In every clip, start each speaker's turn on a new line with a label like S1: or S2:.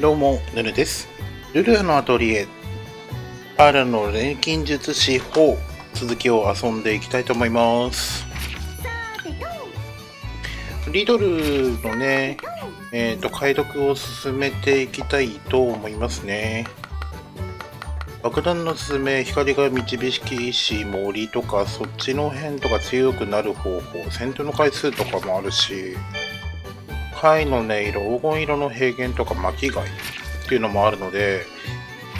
S1: どうも、ぬるです。ルルのアトリエ、パーラの錬金術師4、続きを遊んでいきたいと思います。リドルのね、えっ、と、解読を進めていきたいと思いますね。爆弾のすすめ、光が導きし、森とか、そっちの辺とか強くなる方法、戦闘の回数とかもあるし、貝の音色、黄金色の平原とか巻貝っていうのもあるので、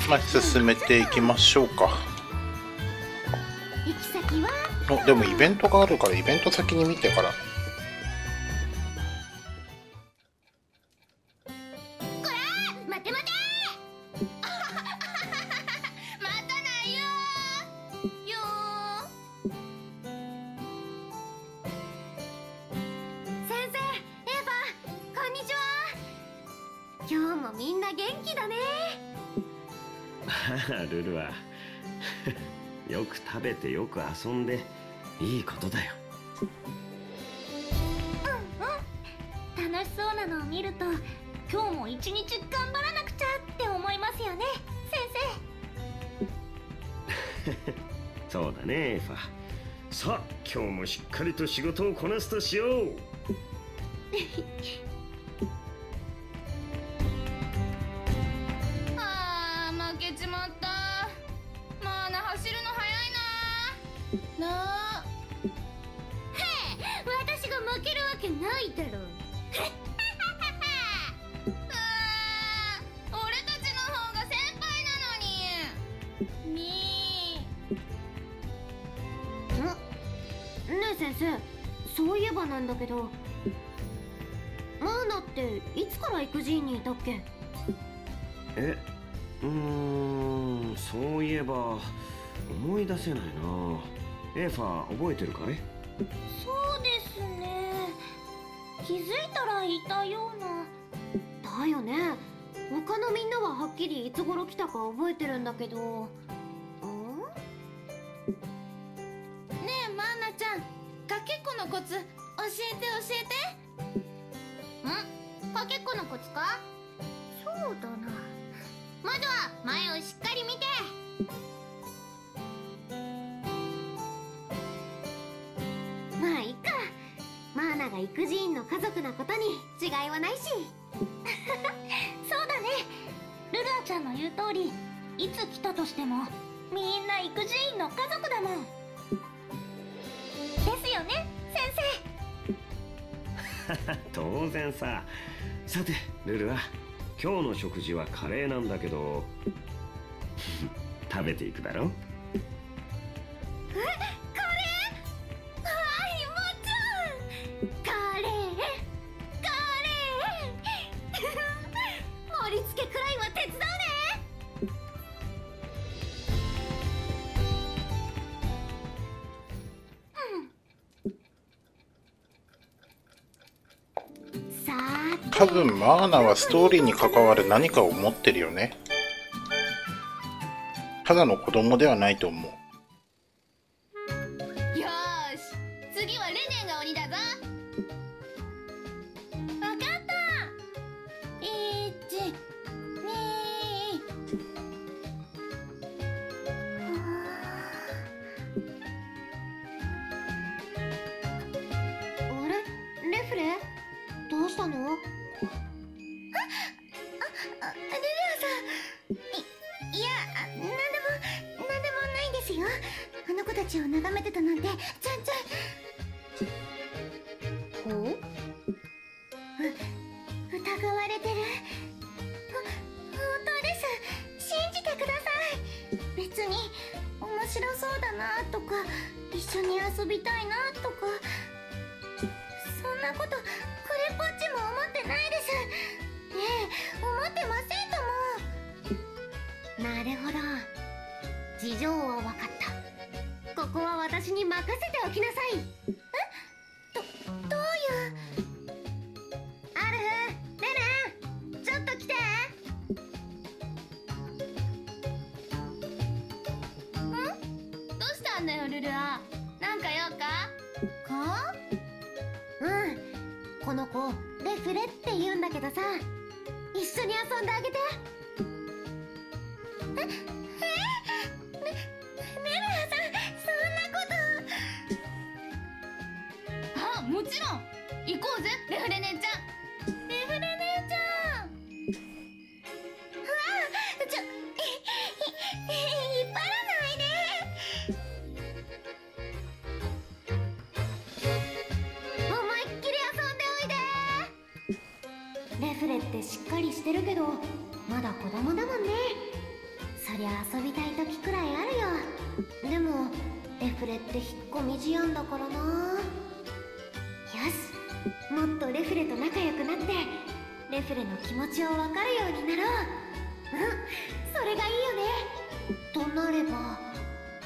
S1: まあ、進めていきましょうか。おでもイベントがあるから、イベント先に見てから。
S2: もみんな元気だね。
S3: ルルは。よく食べてよく遊んでいいことだよ。
S2: 楽しそうなのを見ると今日も一日頑張らなくちゃって思いますよね。先
S3: そうだねエファ。さあ今日もしっかりと仕事をこなすとしよう
S2: 先生そういえばなんだけどマーナっていつから育児院にいたっけ？
S3: えうーんそういえば思い出せないな。エファ覚えてるかい？
S2: そうですね。気づいたらいたような。だよね。他のみんなははっきりいつ頃来たか覚えてるんだけどえて教えて。ん？かけっこのコツか？そうだな。まずは前をしっかり見て。まあいいか。マーナが育児院の家族なことに違いはないし。そうだね。ルルアちゃんの言う通りいつ来たとしてもみんな育児院の家族だもん。
S3: 当然さ。さてルルは今日の食事はカレーなんだけど 食べていくだろ
S2: う。
S1: 分マーナはストーリーに関わる何かを持ってるよね。ただの子供ではないと思う。
S2: 眺めてたなんてちゃ子レフレって言うんだけどさ一緒に遊んであげて。ええねねねさんそんなこと。
S4: あもちろん。行こうぜレフレ姉ちゃん。
S2: レフレって引っ込み思案だからな。よしもっとレフレと仲良くなってレフレの気持ちを分かるようになろう。うんそれがいいよね。となれば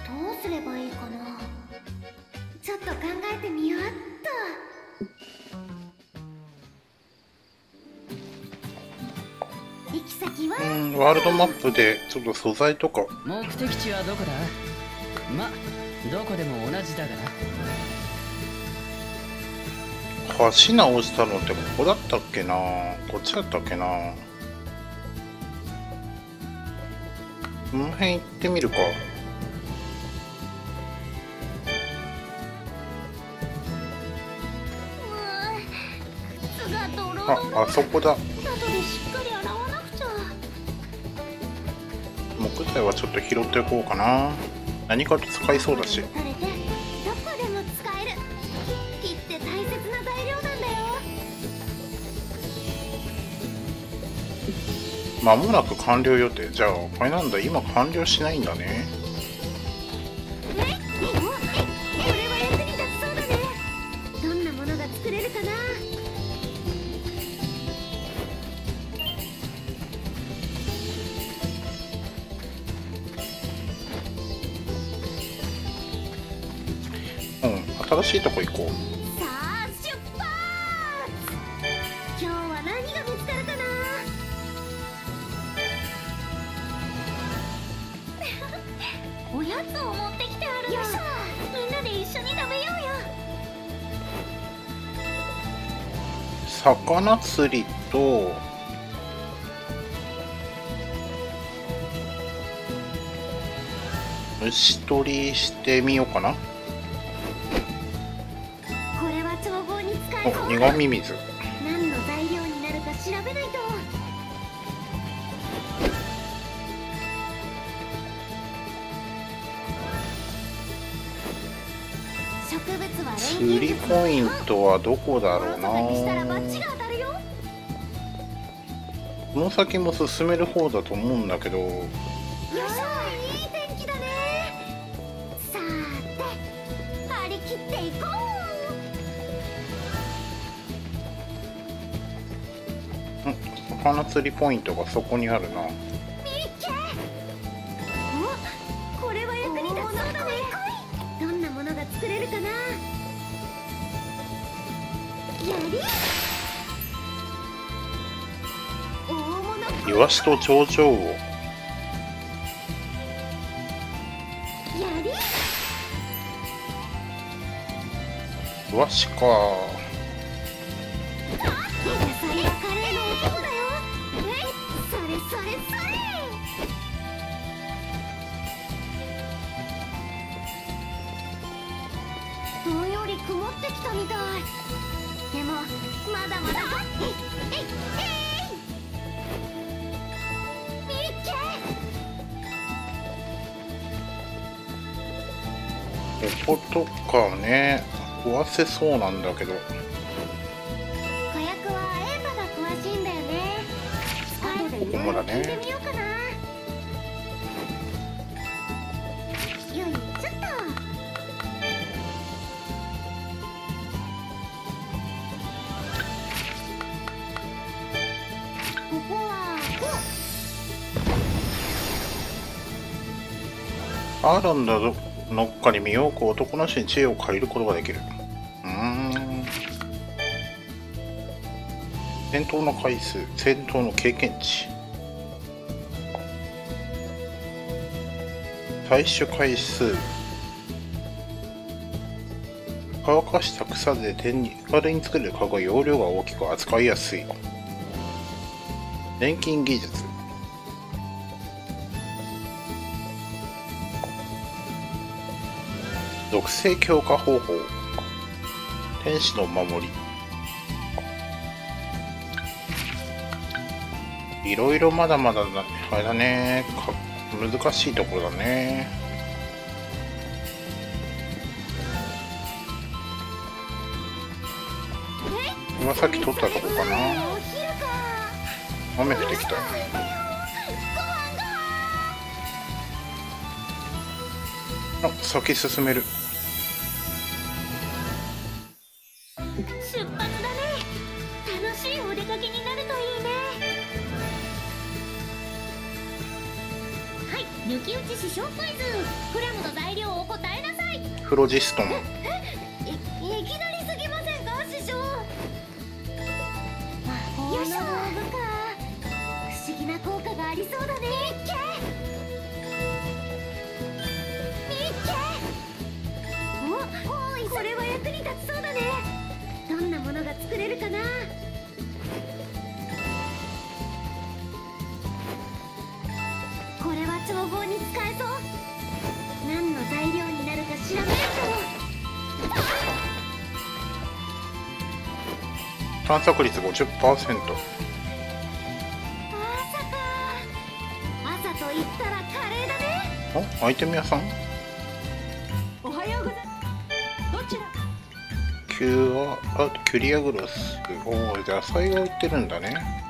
S2: どうすればいいかな。ちょっと考えてみようっと。行き先は？
S1: うんワールドマップでちょっと素材とか。
S5: 目的地はどこだ？まどこでも同じだがな。
S1: 橋直したのってここだったっけな？こっちだったっけな？この辺行ってみるか。ああそこだ。木材はちょっと拾っておこうかな何かと使いそうだし。
S2: 垂れてどこでも使える。木って大切な材料なんだよ。
S1: 間もなく完了予定。じゃあこれなんだ。今完了しないんだね魚釣りと虫取りしてみようかな。
S2: これは調合
S1: お苦味水。
S2: 何の材料になるか調べないと。
S1: 釣りポイントはどこだろうなこの先も進める方だと思うんだけど。
S2: よいしょいい天気だねさーて張り切っていこ
S1: 魚釣りポイントがそこにあるな。
S2: うみっけおこれは役に立ちそうだねどんなものが作れるかな。やり
S1: イワシと頂上を。イワシか。ね。壊せそうなんだけど。
S2: 火薬はエーパが詳しいんだよね。後でいろいろ聞いてみようかな。よいちょっと。ここはこ
S1: アーロンだぞのっかに身を置く男の人に知恵を借りることができる。うん。戦闘の回数。戦闘の経験値。採取回数。乾かした草で手に手軽に作れる籠は容量が大きく扱いやすい。錬金技術。属性強化方法。天使の守り。いろいろまだまだあれだね。難しいところだね。今さっき取ったとこかな。雨降ってきた。あ先進める。
S2: プ
S1: ロジストン探索率50%
S2: まさか。朝と言ったらカレーだね。
S1: あアイテム屋さん？
S2: おはようございます。どちら？
S1: キュアあキュリアグロス。おお野菜が売ってるんだね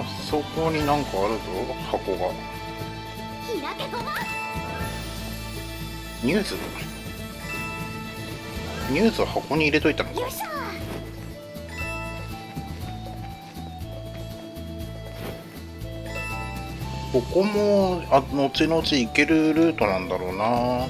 S2: あ
S1: そこになんかあるぞ箱が。ニュース？ニュースを箱に入れといたのか。ここもあ後々行けるルートなんだろうな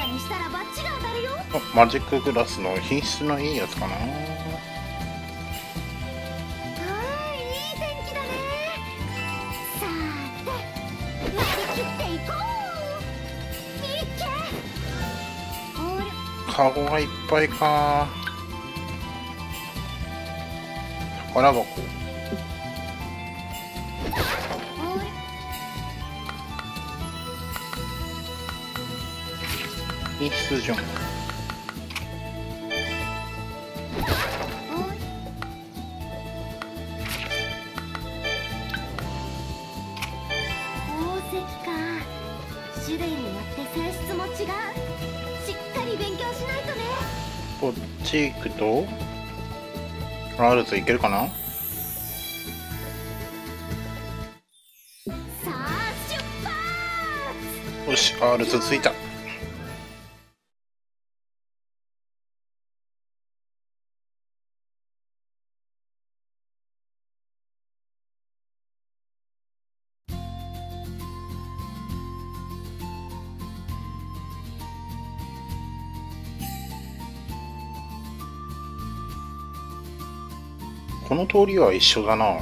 S2: かにしたらバッチが当たるよ。
S1: あマジックグラスの品質のいいやつかな。
S2: あーいい天気だね。さーて割り切っていこう。け。
S1: カゴがいっぱいか宝箱品質順
S2: おり宝石か。種類によって性質も違う。しっかり勉強しないとね。
S1: こっち行くとルズいけるかな？よしアールズ着いた通りは一緒だな。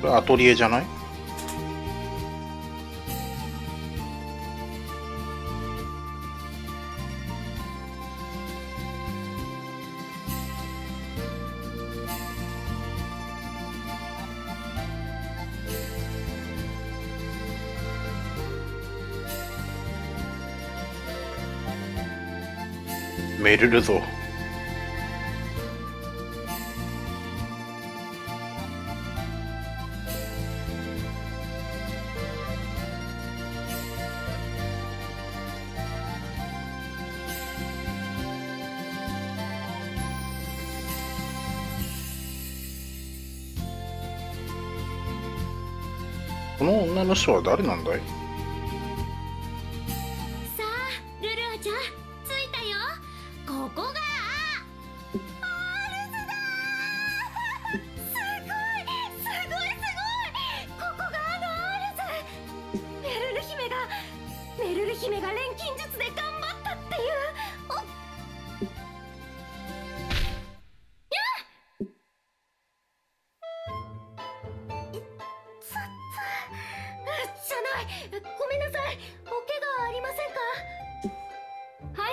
S1: これアトリエじゃない？メルルぞ。この女の人は誰なんだい？
S6: ないごめんなさい。お怪我ありませんか？
S7: はい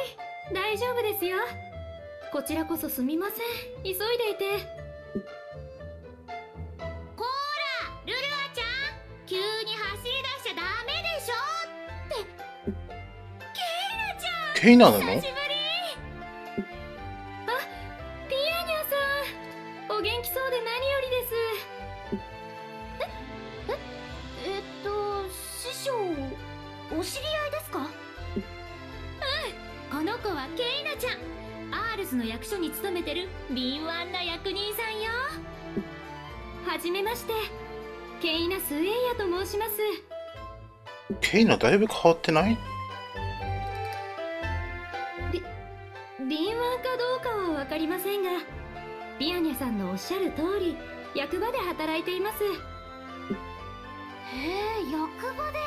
S7: 大丈夫ですよ。こちらこそすみません。急いでいて。
S6: こーらルルアちゃん急に走り出しちゃダメでしょって。ケイラちゃん
S1: ケイナなの？だいぶ変わってない？
S7: 敏腕かどうかは分かりませんがピアニャさんのおっしゃる通り役場で働いています。
S6: へえ役場で？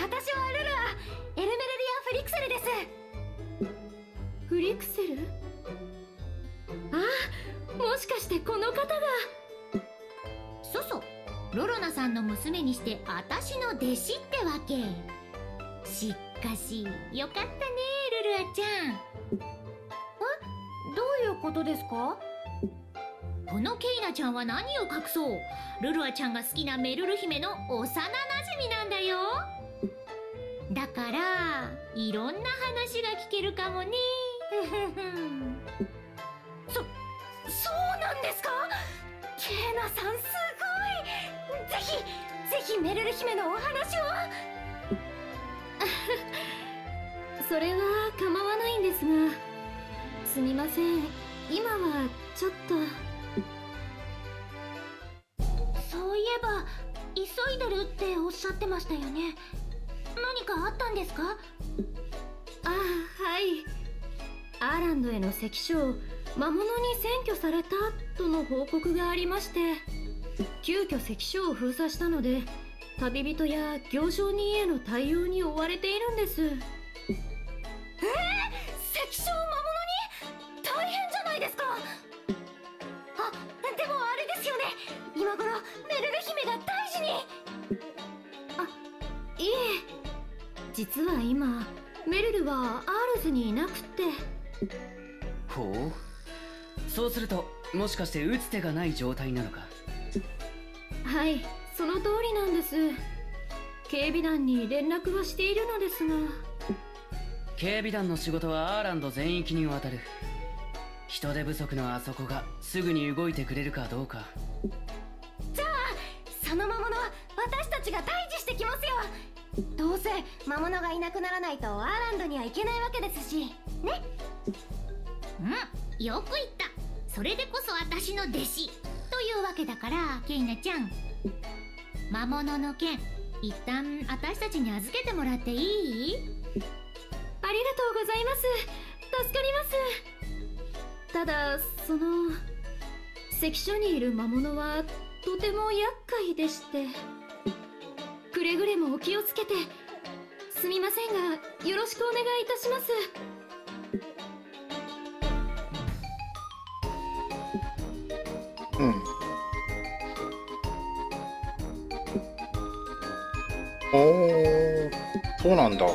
S6: 私はルルアエルメルディア・フリクセルです。
S7: フリクセル？ああもしかしてこの方が。
S6: そうそうロロナさんの娘にして私の弟子ってわけ。しかしよかったねルルアちゃん。え？どういうことですか？このケイナちゃんは何を隠そう？ルルアちゃんが好きなメルル姫の幼なじみなんだよ。だからいろんな話が聞けるかもね。そそうなんですか？ケイナさんすごい。ぜひぜひメルル姫のお話を。
S7: それは構わないんですがすみません。今はちょっと。
S6: そういえば急いでるっておっしゃってましたよね。何かあったんですか？
S7: ああはい。アーランドへの関所を魔物に占拠されたとの報告がありまして。急遽関所を封鎖したので旅人や行商人への対応に追われているんです。
S6: 関所を魔物に大変じゃないですか。あでもあれですよね。今頃メルル姫が大事に。
S7: いえ。実は今メルルはアールズにいなくって。
S5: ほう。そうするともしかして打つ手がない状態なのか
S7: はいその通りなんです。警備団に連絡はしているのですが。
S5: 警備団の仕事はアーランド全域にわたる。人手不足のあそこがすぐに動いてくれるかどうか。
S6: その魔物私たちが退治してきますよ。どうせ魔物がいなくならないとアーランドには行けないわけですし。ね。うんよく言った。それでこそ私の弟子。というわけだからケイナちゃん。魔物の剣一旦私たちに預けてもらっていい？
S7: ありがとうございます。助かります。ただその関所にいる魔物はとても厄介でして。くれぐれもお気をつけて。すみませんがよろしくお願いいたします。
S1: うん。おーそうなんだ。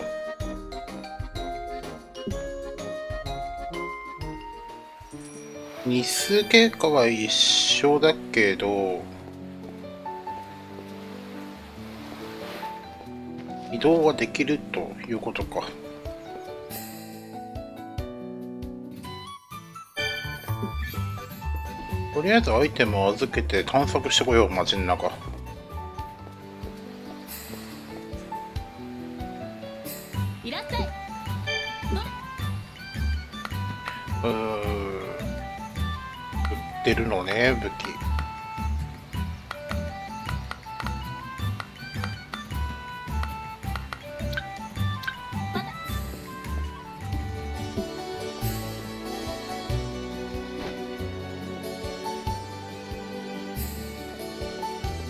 S1: 日数経過は一緒だけど移動はできるということか。りあえずアイテムを預けて探索してこよう街の中。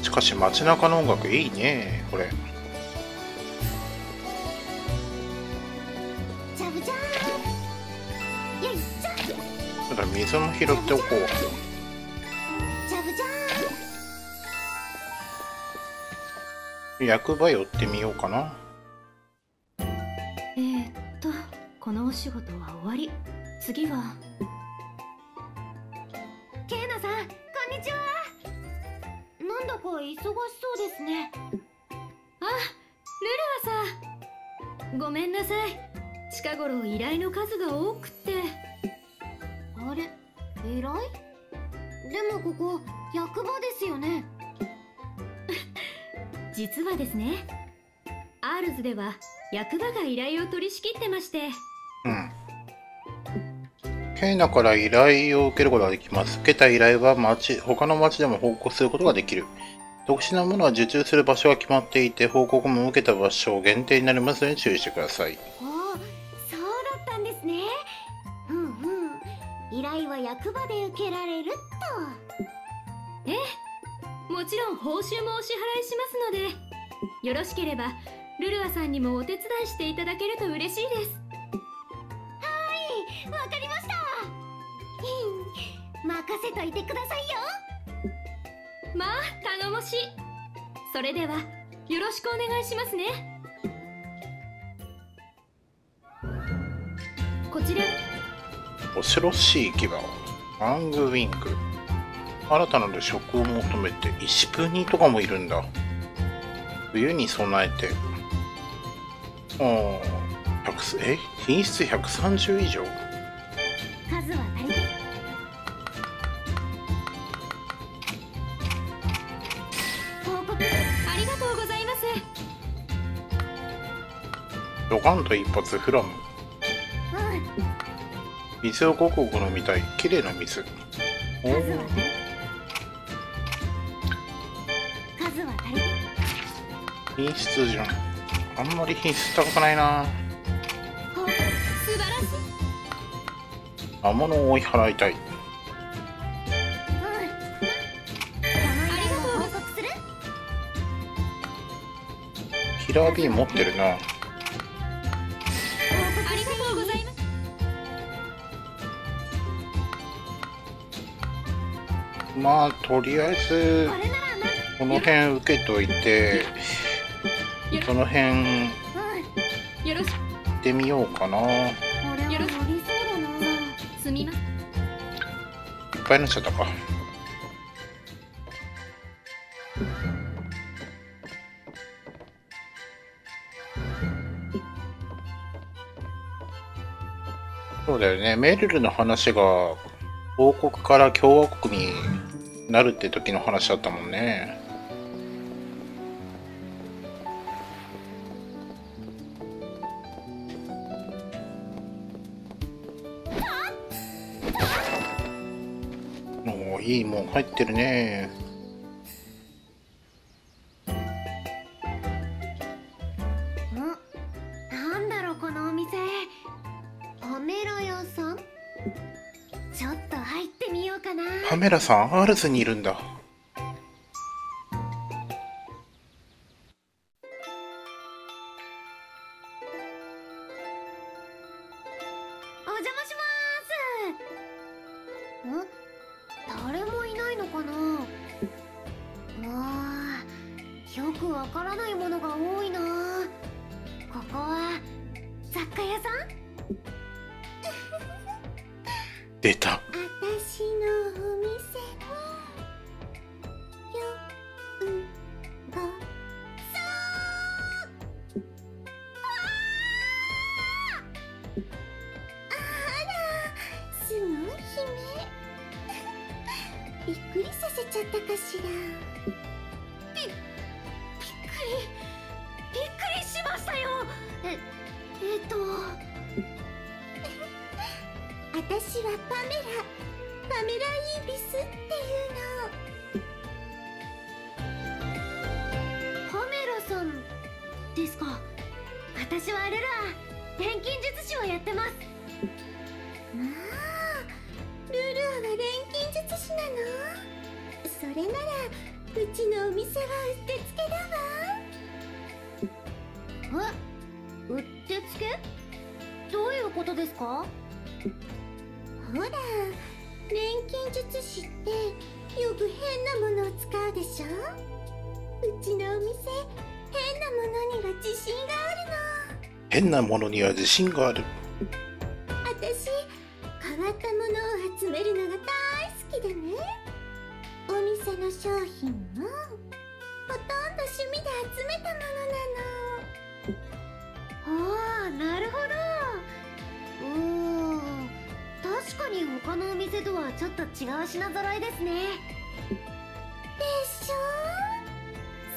S4: し
S1: かし街中の音楽いいねこれ。ただ水も拾っておこう
S2: ジャブジャ
S1: 役場寄ってみようかな。
S7: えー、っとこのお仕事は終わり。次は？
S2: 忙しそうですね。
S7: あルルアさん。ごめんなさい。近頃依頼の数が多くって。
S2: あれ偉い？でもここ役場ですよね。
S7: 実はですねアールズでは役場が依頼を取り仕切ってまして。
S1: うん。ケイナから依頼を受けることができます。受けた依頼は町、他の町でも報告することができる。特殊なものは受注する場所が決まっていて、報告も受けた場所限定になりますので注意してください。
S2: おおそうだったんですね。うんうん。依頼は役場で受けられる
S7: ええ。もちろん報酬もお支払いしますので。よろしければルルアさんにもお手伝いしていただけると嬉しいです。
S2: とわかりました。任せといてくださいよ
S7: まあ頼もしい。それではよろしくお願いしますね。こちら。
S1: 恐ろしい牙アングウィング。新たなる食を求めて、石プニとかもいるんだ。冬に備えて。ああ、100え？品質130以上？
S2: 数は足り
S1: ンと一発フラム。
S2: うん
S1: 水をごくごく飲みたい。綺麗な水。お
S2: 数は
S1: ー
S2: 足り数は足りて
S1: 品質じゃん。あんまり品質高くないな。
S7: 素晴らしい
S1: 魔物を追い払いたい。キラービー持ってるな。
S7: ま
S1: あ、とりあえず
S2: こ、
S1: の辺受けといて、
S7: よ
S1: その辺行ってみようかな。いっぱいになっちゃったか。そうだよね。メルルの話が王国から共和国になるって時の話だったもんね。もういいもん入ってるね。
S2: メラさん、
S1: アールズにいるんだ。
S2: パメライービスっていう
S7: パメラさんですか。私はあれだ錬金術師をやってます。
S2: のまあルルアは錬金術師なの。それならうちのお店はうってつけだわ。
S7: えうってつけ？どういうことですか？
S2: ほら錬金術師ってよく変なものを使うでしょ？うちのお店変なものには自信があるの。
S1: 変なものには自信がある。
S2: 私変わったものを集めるのが大好きでね。お店の商品もほとんど趣味で集めたものなの。
S7: ああなるほど。ちょっと違う品揃えですね。
S2: でしょ？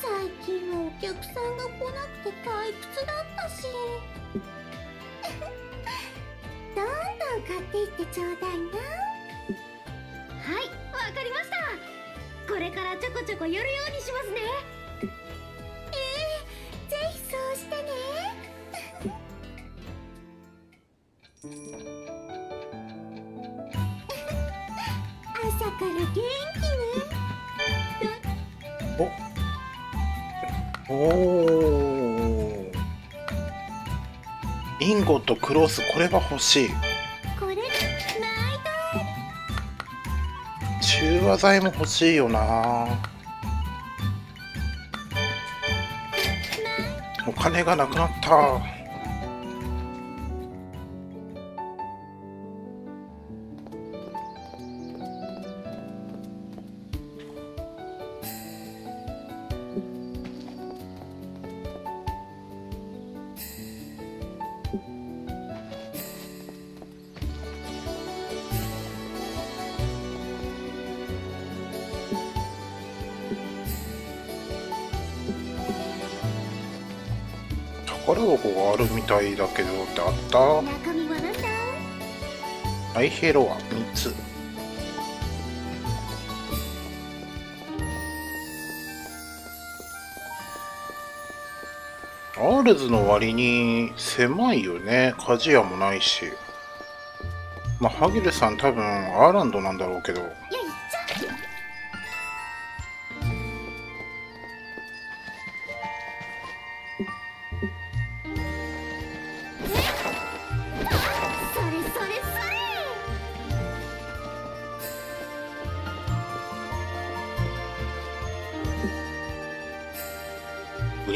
S2: 最近はお客さんが来なくて退屈だったし。どんどん買っていってちょうだいな。
S7: はいわかりました。これからちょこちょこ寄るようにしますね
S1: おおインゴとクロスこれは欲しい。中和剤も欲しいよな。お金がなくなったたいだけどってあった？アイヘロは3つ。アールズの割に狭いよね。鍛冶屋もないし。まあハギルさん多分アーランドなんだろうけど。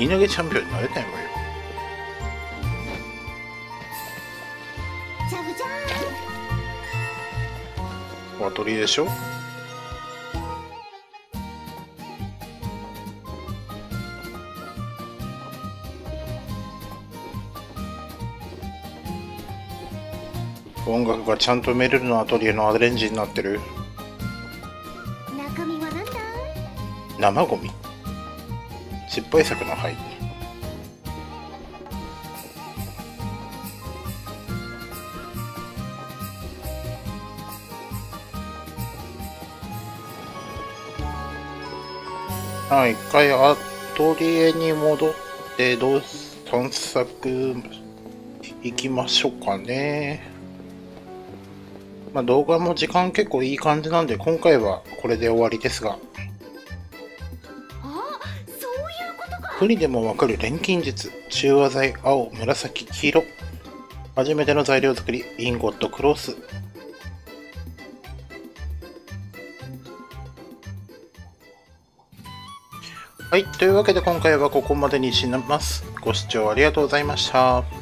S1: ウニ投げチャンピオンになれないわよワトリでしょ音楽がちゃんとメルルのアトリエのアレンジになってる
S2: 中身はなんだ
S1: 生ゴミ失敗作の灰あ一回アトリエに戻ってどう探索行きましょうかね。まあ動画も時間結構いい感じなんで今回はこれで終わりですが。
S7: ことか
S1: 不利でもわかる錬金術中和剤青紫黄色。初めての材料作りインゴットクロス。はいというわけで今回はここまでにします。ご視聴ありがとうございました。